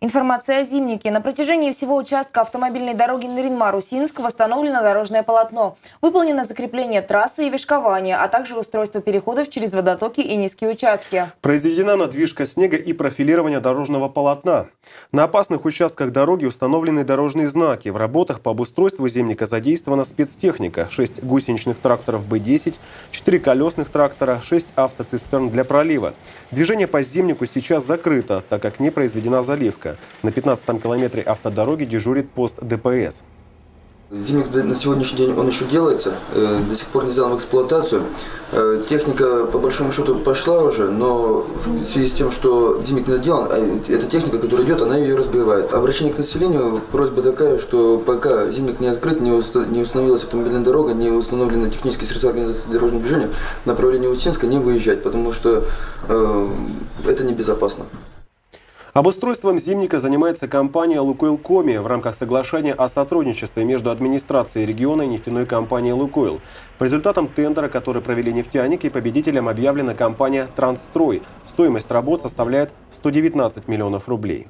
Информация о зимнике. На протяжении всего участка автомобильной дороги Наринмар-Усинск восстановлено дорожное полотно. Выполнено закрепление трассы и вешкование, а также устройство переходов через водотоки и низкие участки. Произведена надвижка снега и профилирование дорожного полотна. На опасных участках дороги установлены дорожные знаки. В работах по обустройству зимника задействована спецтехника. 6 гусеничных тракторов Б-10, 4 колесных трактора, 6 автоцистерн для пролива. Движение по зимнику сейчас закрыто, так как не произведена заливка. На 15-м километре автодороги дежурит пост ДПС. Зимник на сегодняшний день он еще делается, э, до сих пор не сделан в эксплуатацию. Э, техника по большому счету пошла уже, но в связи с тем, что зимник не доделан, а эта техника, которая идет, она ее разбивает. Обращение к населению, просьба такая, что пока зимник не открыт, не установилась автомобильная дорога, не установлены технические средства организации дорожного движения, направление Усинска не выезжать, потому что э, это небезопасно. Обустройством зимника занимается компания «Лукойл Коми» в рамках соглашения о сотрудничестве между администрацией региона и нефтяной компанией «Лукойл». По результатам тендера, который провели нефтяники, победителем объявлена компания «Трансстрой». Стоимость работ составляет 119 миллионов рублей.